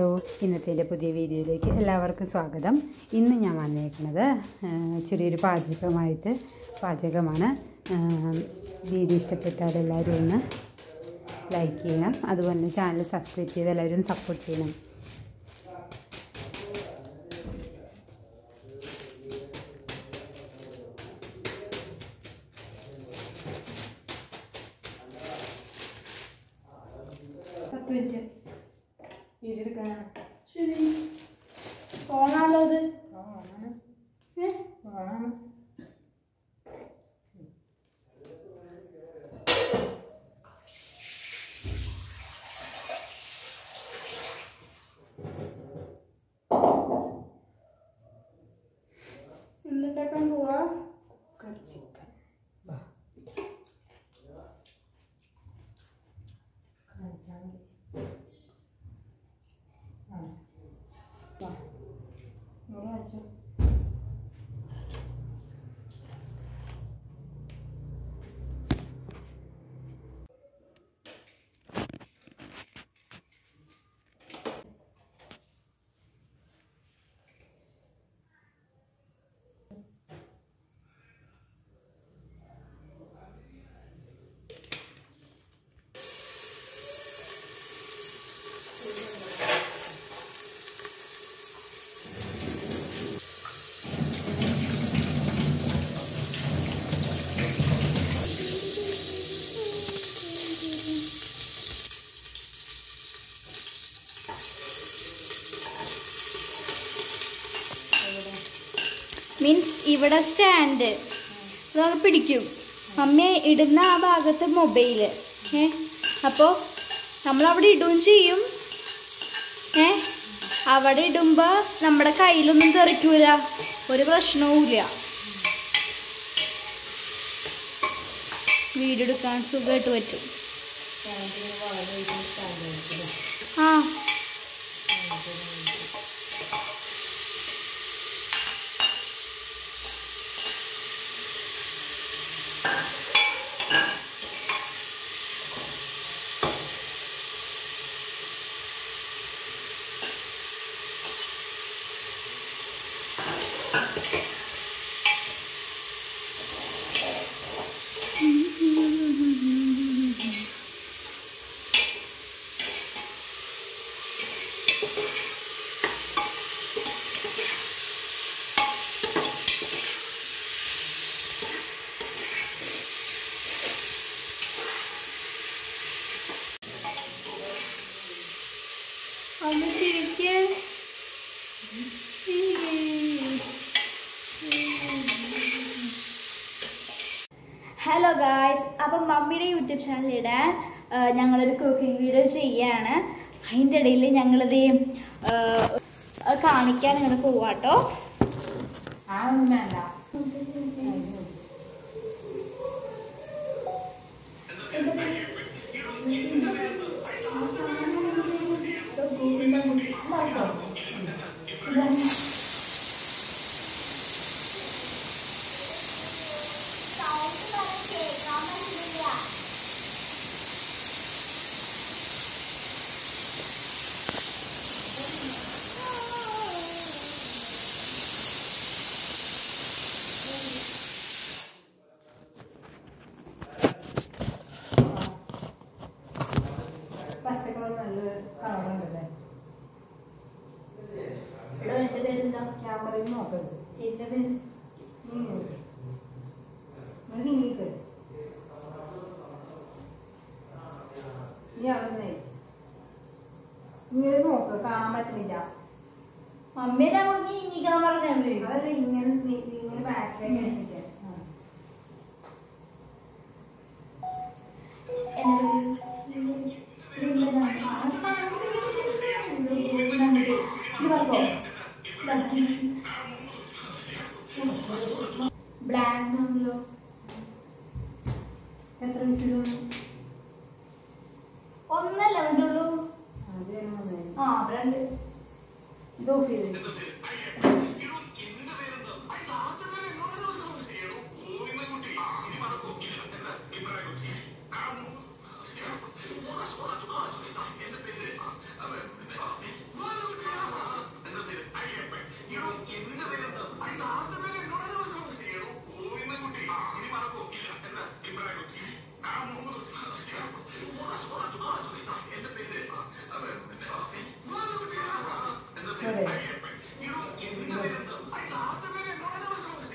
ഷാനിക്കയിലെ പുതിയ വീഡിയോയിലേക്ക് എല്ലാവർക്കും സ്വാഗതം. ഇന്ന് ഞാൻ വന്നേക്കുന്നത് ചെറിയൊരു പാചകമായിട്ട് പാചകമാണ്. വീഡിയോ ഇഷ്ടപ്പെട്ടാൽ എല്ലാവരും ഒന്ന് ലൈക്ക് ചെയ്യണം അതുപോലെ തന്നെ ചാനൽ സബ്സ്ക്രൈബ് ചെയ്ത് എല്ലാവരും സപ്പോർട്ട് ചെയ്യണം. പത്ത് മിനിറ്റ്. വീഡിയോ എടുക്കാനാണ് ശരി. ഫോണാലോ അത്? എന്തുണ്ടാക്കാൻ പോവാ? Gotcha. മീൻസ് ഇവിടെ സ്റ്റാൻഡ് അതൊക്കെ പിടിക്കും. മമ്മി ഇടുന്ന ആ ഭാഗത്ത് മൊബൈൽ ഏ? അപ്പോൾ നമ്മളവിടെ ഇടുകയും ചെയ്യും. ഏ? അവിടെ ഇടുമ്പോൾ നമ്മുടെ കയ്യിലൊന്നും തെറിക്കൂല. ഒരു പ്രശ്നവും ഇല്ല വീഡിയോ എടുക്കാൻ സുഖമായിട്ട് പറ്റും. ആ. ഒന്ന് ചിരിക്ക് ഹലോ ഗായ്സ് അപ്പം മമ്മിയുടെ യൂട്യൂബ് ചാനലിടാൻ ഞങ്ങളൊരു കുക്കിംഗ് വീഡിയോ ചെയ്യാണ്. അതിന്റെ ഇടയിൽ ഞങ്ങളിത് കാണിക്കാൻ ഇങ്ങനെ പോവാട്ടോ. ആ ഒന്നും ക്യാമറയിൽ നോക്കരുത് നീക്ക് നീ അവിടെ ഇങ്ങനെ നോക്ക് കാണാൻ പറ്റുന്നില്ല മമ്മിയെ ഞങ്ങൾ നീങ്ങിക്കാൻ പറഞ്ഞത് അതല്ല ഇങ്ങനെ ഇങ്ങനെ ബാക്കിലേക്ക് എടുത്തിട്ട് ബ്ലാങ്ക് ആ രണ്ട് ഇത്